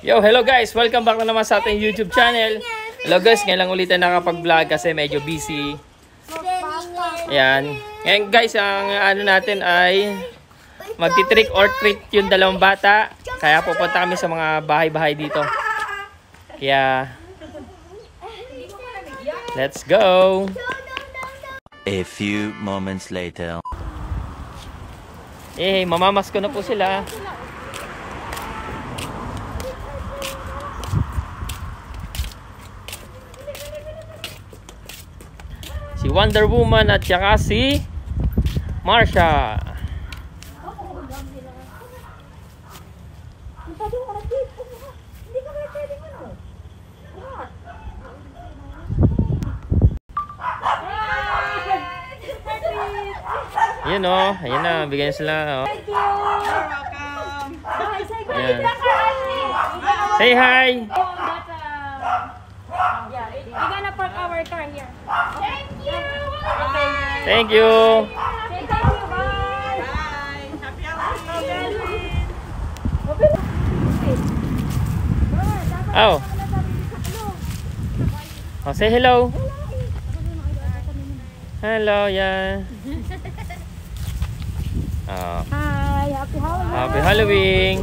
Yo, hello guys! Welcome back na naman sa ating YouTube channel. Hello guys, ngayon lang ulit na nakapag-vlog kasi medyo busy. Ayan. Ngayon guys, ang ano natin ay magti-trick or treat yung dalawang bata. Kaya pupunta kami sa mga bahay-bahay dito. Kaya, let's go! A few moments later. Eh, mamamas ko na po sila. Si Wonder Woman at saka si Marsha. Yun oh, ayun na, bigyan sila. Oh. Ayan. Say hi! Yeah, we're gonna park our car here. Thank Thank you! Say thank you. Bye. Oh. Oh, say hello. Hello, yeah. Oh, Hi, happy Halloween. happy Halloween.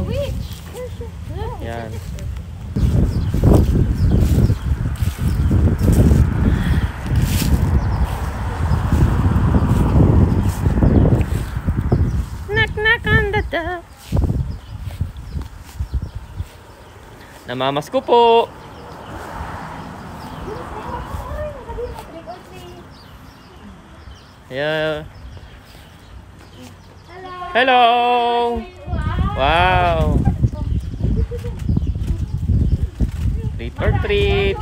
Namamas ko po. Yeah. Hello. Wow. Treat or treat.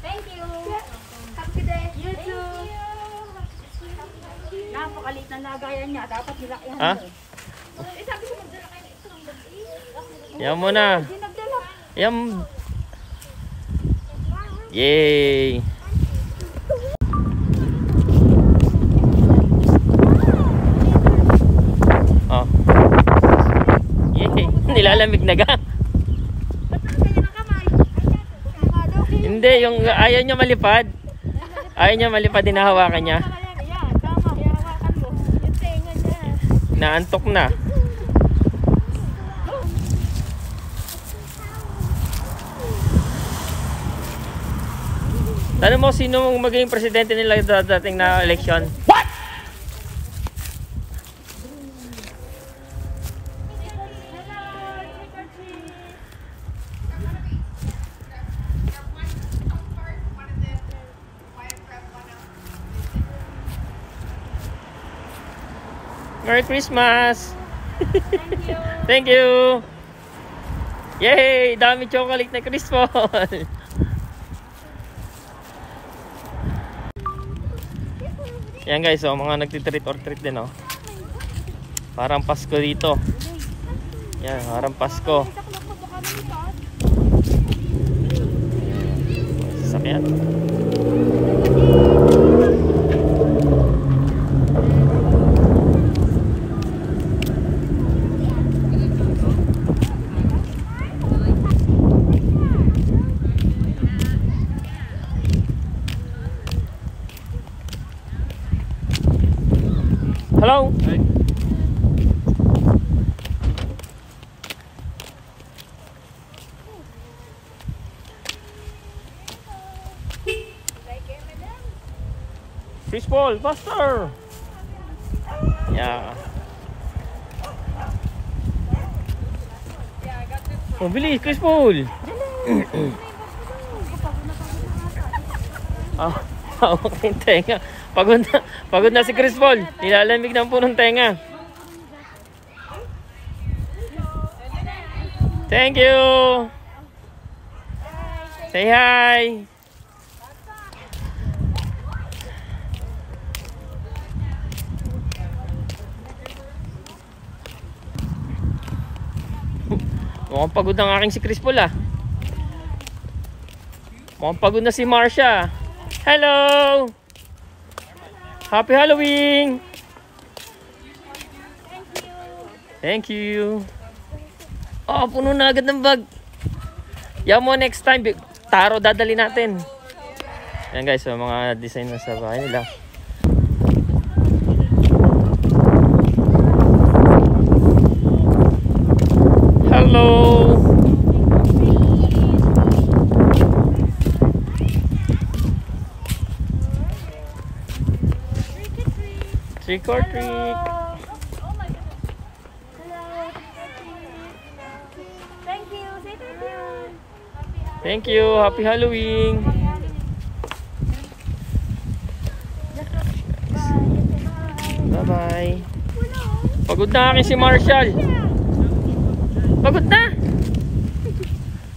Thank you. Napakalit na lagayan niya. Dapat nilakihan Ha? mo. Eh, sabi ko magdala kayo ng isang baby. Yan. Hindi nagdala. Yan. Yay. Oh. Yay. Nilalamig na ga. Hindi, yung ayaw niya malipad. Ayaw niya malipad, hinahawakan niya. Yan, tama. Kaya hawakan mo. Yung tenga niya. Naantok na. Tanong mo sino mong magiging presidente nila dating na election? What? Merry Christmas! Thank you. Thank you! Yay! Dami chocolate na Chris Paul! Yan guys, oh, mga nagtitreat or treat din oh. Parang Pasko dito. Yan, parang Pasko. Sasakyan. Hello? Chris Paul, faster! Yeah. Oh, bilis, Chris Paul! ah, hawak na yung tenga. Pagod na, pagod na si Chris Paul. Nilalamig ng punong tenga. Thank you! Say hi! Mukhang pagod ang aking si Chris Paul ah. Mukhang pagod na si Marsha. Hello! Happy Halloween! Thank you. Oh, puno na agad ng bag. Yan mo next time. Taro dadali natin. Yan guys, so mga design na sa bahay nila. Hello! Trick or treat! Oh my goodness. Hello. Thank you. Say thank you. Thank you! Happy Halloween! Bye-bye! Pagod na akin si Marshall! Pagod na!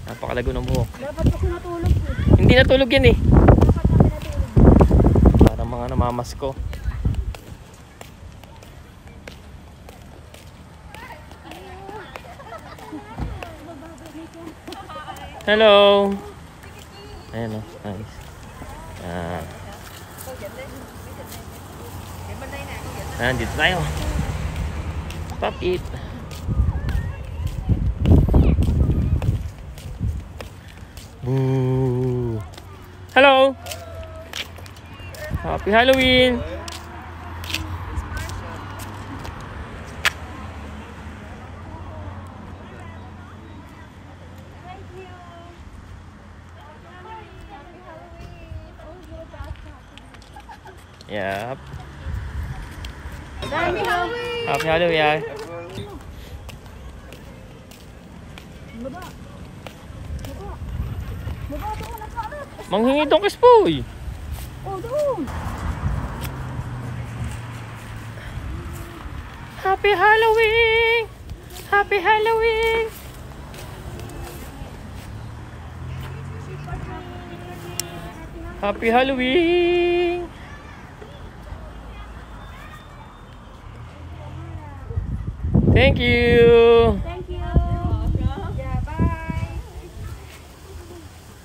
Napakalago ng buhok. Dapat kasi natulog ko. Hindi natulog yan eh. Dapat. Parang mga namamasko. Hello! Ayan o, nice. Ah. Nandito tayo. Stop it. Boo! Hello! Happy Halloween! Yep. Happy Halloween. Happy Halloween. Karat. Manghingi tong kispoy. Oh, doon. Happy Halloween! Happy Halloween! Happy Halloween! Thank you! Thank you. Yeah, bye.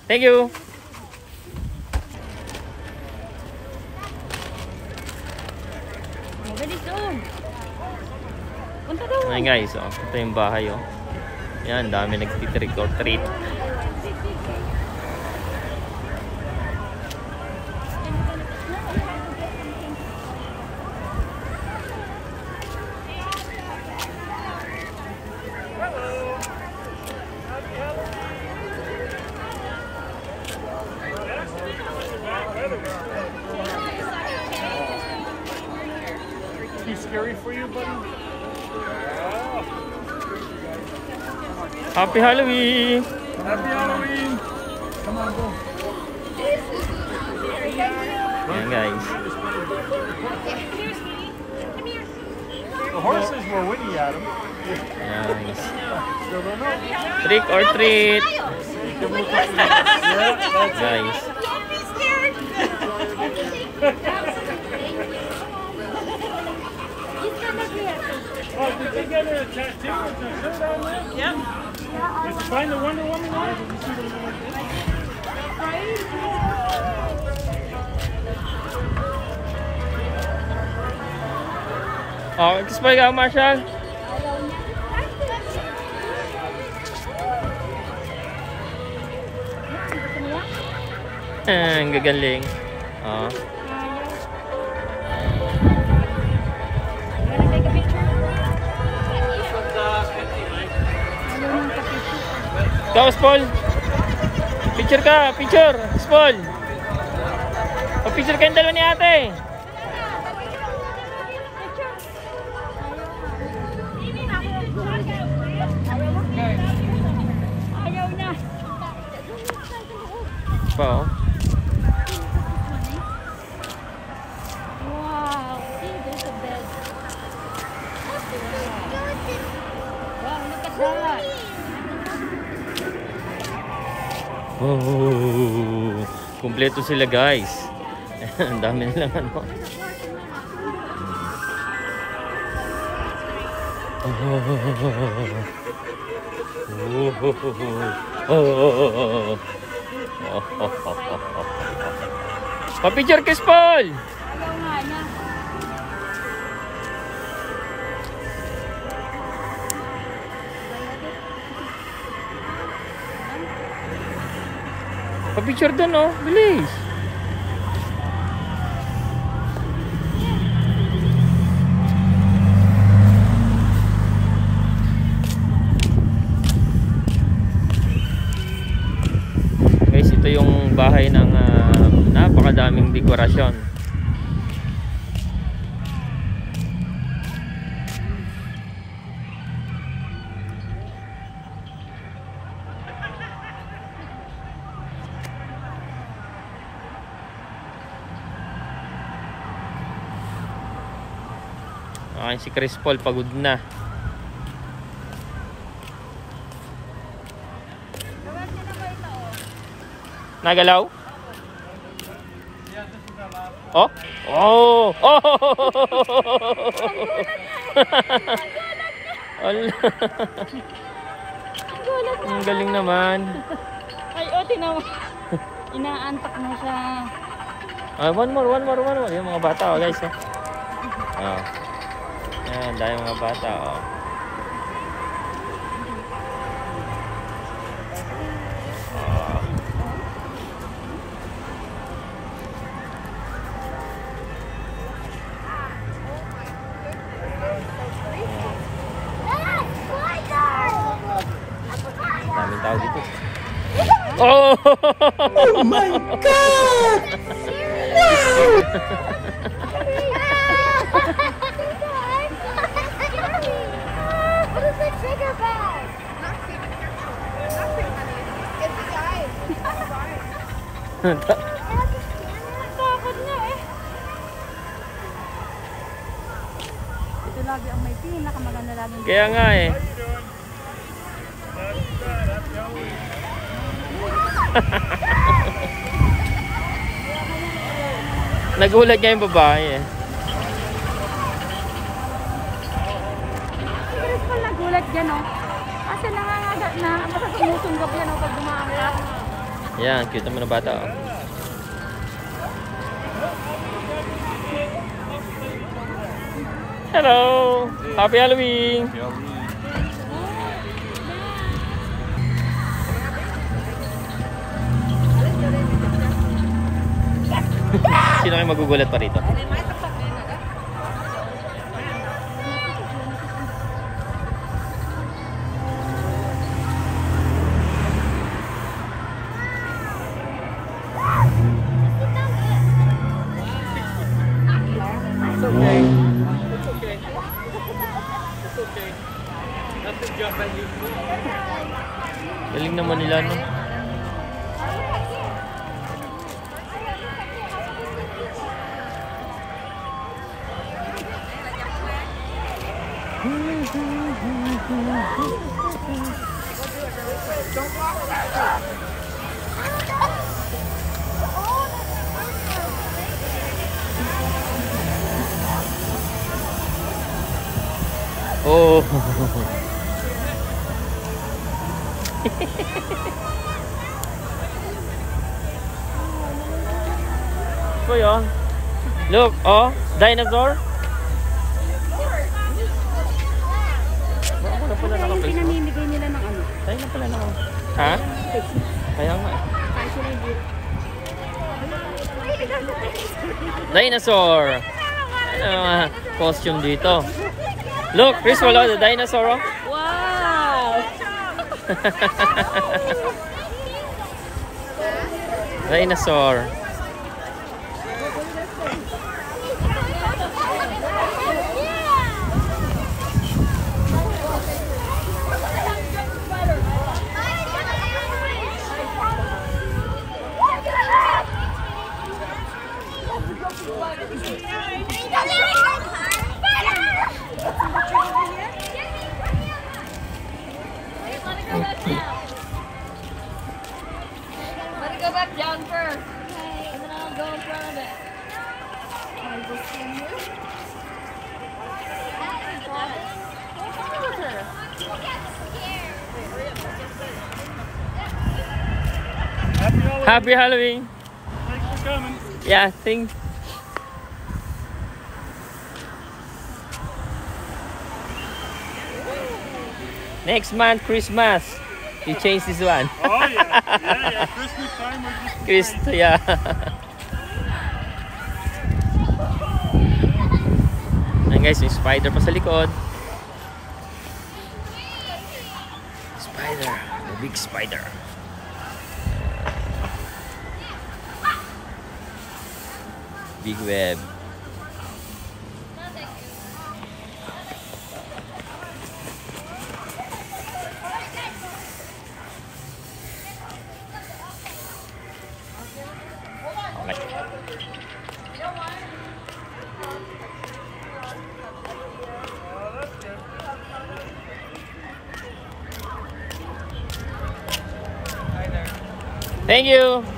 Thank you! Ayan guys, oh, ito yung bahay oh. Yan, dami nagtitrick or treat. Happy Halloween! Happy Halloween! Come on, go. Ayan guys. The horses were winning at him. Nice. Still don't know. Trick or treat! Yeah, Guys. Oh, did you get a tattoo with the shirt on there? Yep. Did you find the Wonder Woman one? Oh, guess what you got, Marshawn? Ang gagaling. Oh. Tapos, Paul. Picture ka, picture. Paul. picture kayong dalawa ni ate. Ayaw na. Oh. Wow, look at that. Oh, kumpleto sila guys. Ang dami nilang ano. Pa-picture kiss Paul! Pa-picture doon, oh. Bilis. Guys, ito yung bahay ng ah, napakadaming dekorasyon. Okay, si Chris Paul pagod na. Nagalaw? Oh? Oh! Oh! Ang galing naman. Ay, oh, tinawa. Inaantak na siya. Ah, one more, one more, one more. Yung mga bata, oh, guys. Oh. Oh. Ayan, dahil mga bata, oh. Lagi ang may pinakamaganda lagi. Kaya nga eh. Nagulat nga yung babae eh. Chris Paul nagulat dyan oh. Kasi nangangagat na. Basta sumusunggap yan oh pag dumaan ka. Yan, cute naman ng bata. Oh. Hello! Happy Halloween! Sino kayo magugulat pa rito? Look, oh, dinosaur. Na pala mask. pinamimigay nila ng ano. Tayo na pala naka Ha? Kaya nga. eh. Kaya. Dinosaur. Ano mga costume dito? Look, Chris, wala the dinosaur. oh. Wow! Dinosaur. don't it. Can I? Happy Halloween. Thanks for coming. Yeah, thanks. Next month, Christmas. You change this one. oh yeah, yeah, yeah. Christmas time. Christ, yeah. Ayan guys, yung spider pa sa likod. Spider. The big spider. Big web. Thank you.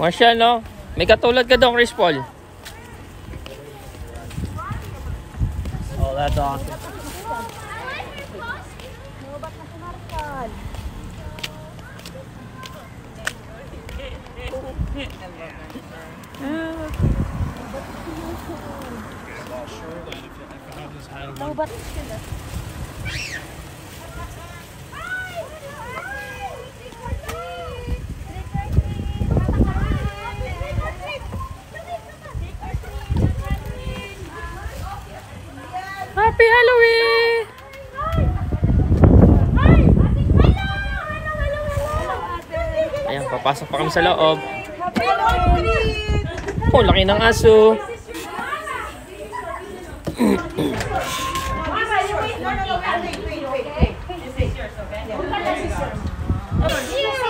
Marshall, no? May katulad ka daw, Chris Paul. Oh, that's awesome. Happy Halloween! Ayan, papasok pa kami sa loob. Oh, laki ng aso.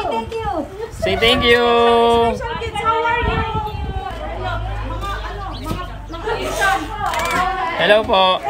Thank you. Say thank you. Hello po.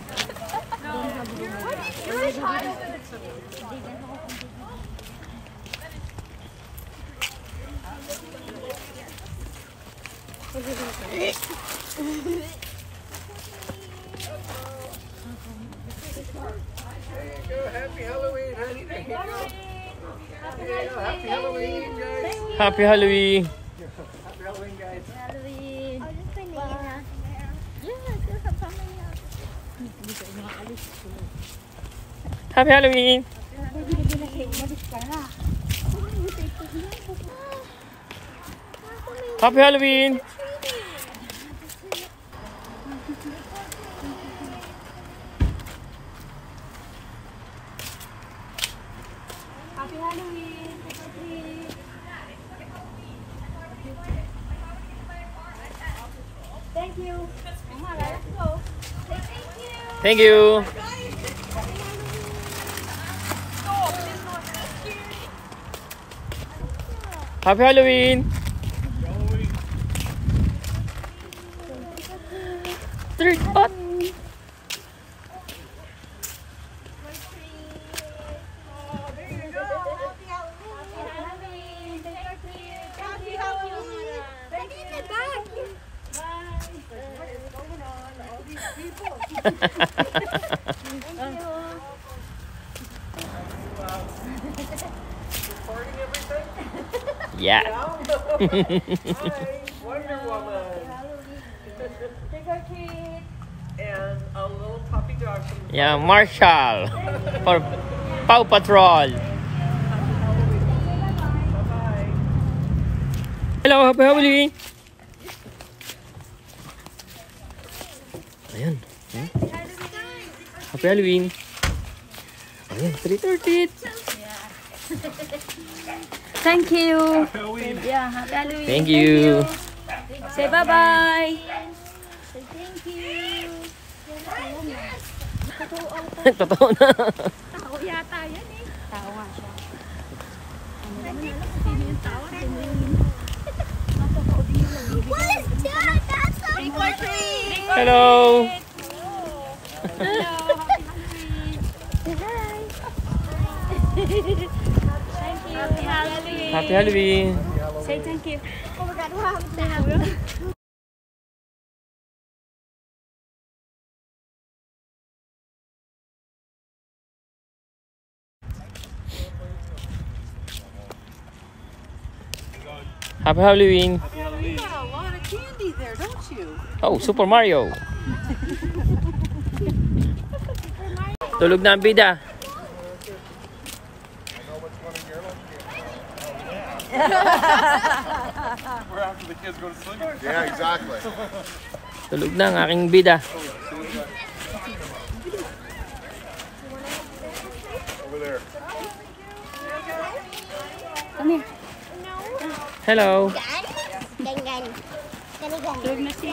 Happy Halloween, guys. Happy Halloween. Happy Halloween, guys. Halloween. Happy Halloween. Happy Halloween. Thank you. Happy Halloween. Trick or Happy Halloween. Thank you. Back. Yeah. Wonder Woman. Trick or. And a little puppy dog from Yeah, Marshall for Paw Patrol. Bye-bye. Hello, happy Halloween. Ayan. Happy Halloween! Ayan, 3.30! Thank you! Happy Halloween! Yeah, Thank you! Say bye-bye! Say thank you! Totoo na! Tao yata yan eh! Tao nga siya. What is that? That's so! Hello! Hello! Thank you. Happy Halloween. Happy Halloween. Say thank you. Oh my God, what happened to him? Happy Halloween. got a lot of candy there, don't you? Oh, Super Mario. Tulog na ang bida. We're after the kids go to sleep. Yeah, exactly. Tulog na ang aking bida. Over there. Come here. Hello. Gan, gan. Gani, gan. Tulog na si...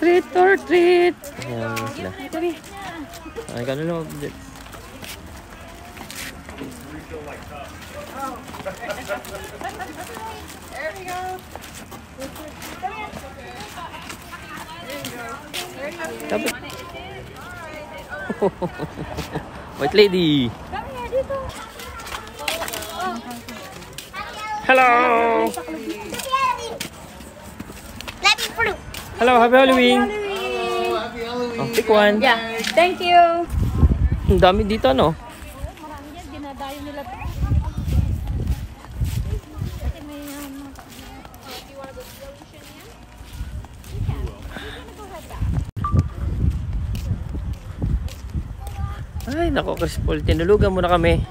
Treat or treat. Ayan sila. still like uh, tough. Oh. there we go. There you go. There you go. White lady. Hello. Hello, happy Halloween. Hello, happy Halloween. Oh, pick one. Yeah, thank you. Dami dito, no? Ay, nako, Chris Paul. Tinulugan mo na kami.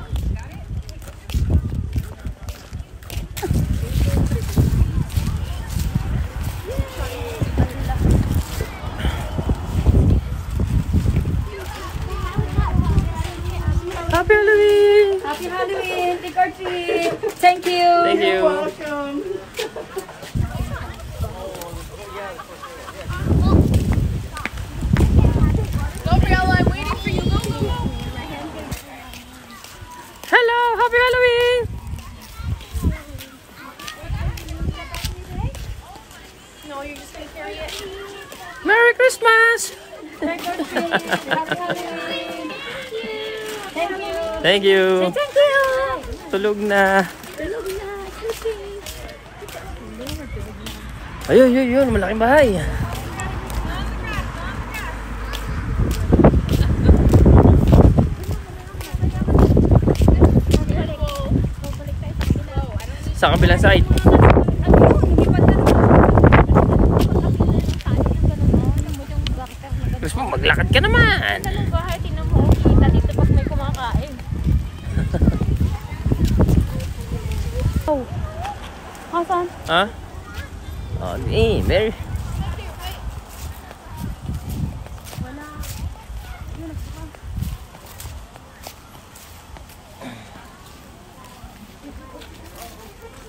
Oh, you're just going to carry it? Merry Christmas! Merry Christmas! Thank you! Thank you! Thank you! Tulog na! Tulog na! Ayun, ayun, ayun! Malaking bahay! Sa kabilang side. Maglakad ka naman. Anong bahay, tinan mo, kita dito pag may kumakain. Asan? Ha? Oh, eh, very.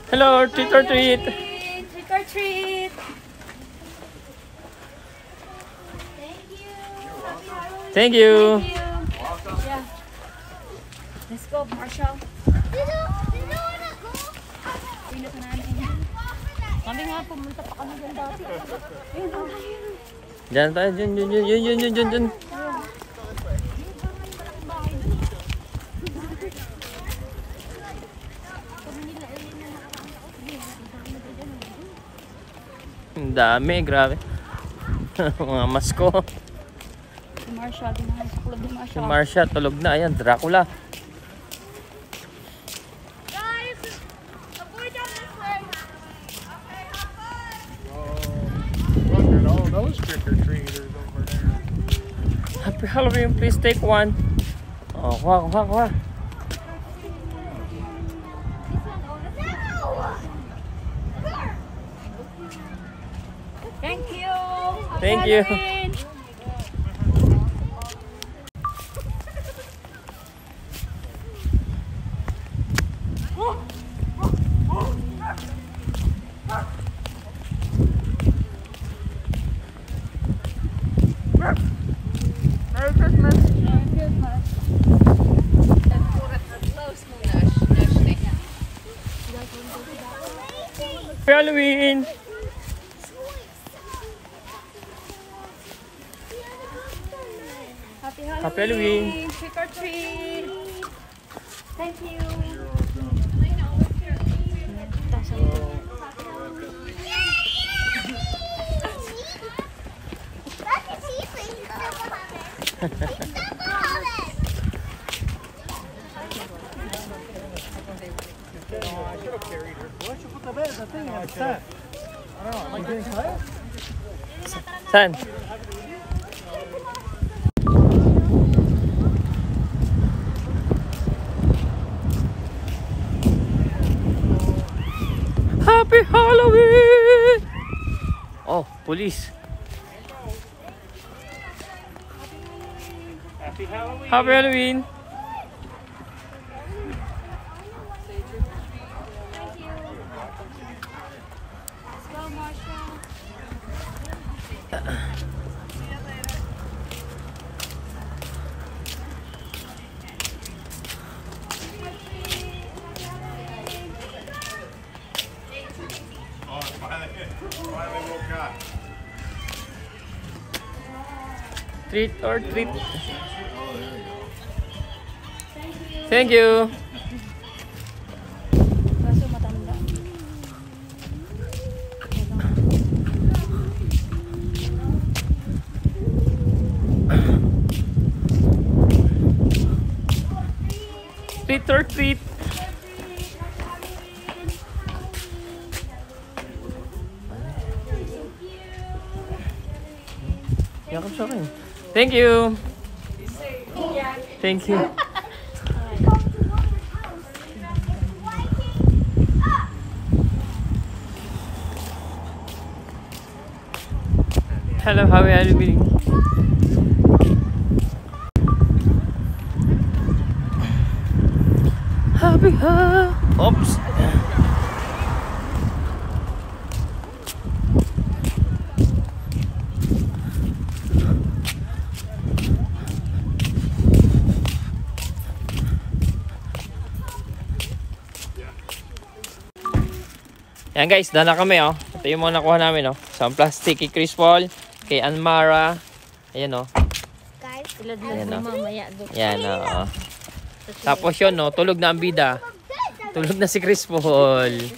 Hello, treat or treat. Trick or treat. Thank you. Thank you. Yeah. Let's go, Marshall. Sino sa namin? Kami nga, pumunta pa kami dyan dati. Diyan tayo, dyan, dyan, dyan, dyan, dyan, dyan, dyan, dyan. Ang dami, grabe. Mga masko. Si Marshall, dinahan sa club Si Marsha, tulog na. Ayan, Dracula. Guys, avoid down this way. Look oh, at all those trick or treaters over there. Happy Halloween, please take one. Oh, kuha, kuha, kuha. Thank you. Thank you. Ten. Happy Halloween! Oh, police. Happy Halloween. Treat or treat? Thank you. Kaso matanda. Treat or treat? Yakap sa akin. Thank you. Thank you. Happy ha. Oops. Yan guys, dala kami oh. Ito yung mga nakuha namin oh. Isang plastic kay Chris Paul, kay Anmara. Ayan oh. Guys, Ayan oh. mamaya. Yan oh. Tapos yun oh, tulog na ang bida. Tulog na si Chris Paul.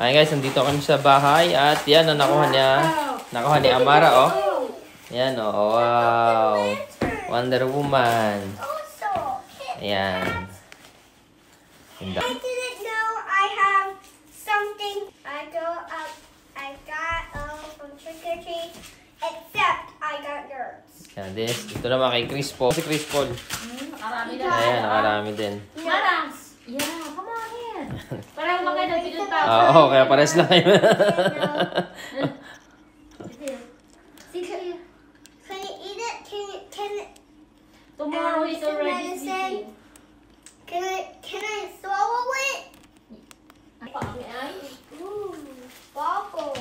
Ayan guys, nandito kami sa bahay at yan ang nakuha niya. Nakuha ni Amara oh. Yan oh, wow. Wonder Woman. Ayan. Ganda. I didn't know I have something. I go up. I got um from trick or treat. Except I got nerds. Yan, this. Ito naman kay Chris Paul. Si Chris Paul. Ayan, nakarami din. Maras. Yeah, come on in. Parang ba kayo nagpinunta? Oo, kaya pares lang kayo. Can you eat it? Can you, can it, Tomorrow is already sleeping. can I can I swallow it? Ooh, bubble.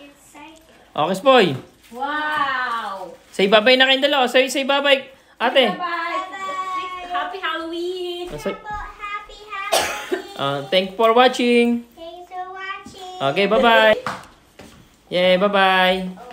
Excited. Okay, Boy. Wow! Say bye-bye na kayong dalawa. Say, say bye-bye. Ate. Bye! Bye. Happy Halloween! Say, Happy Halloween. uh, thank you for watching. Thanks for watching. Okay, bye-bye. Yay, bye-bye.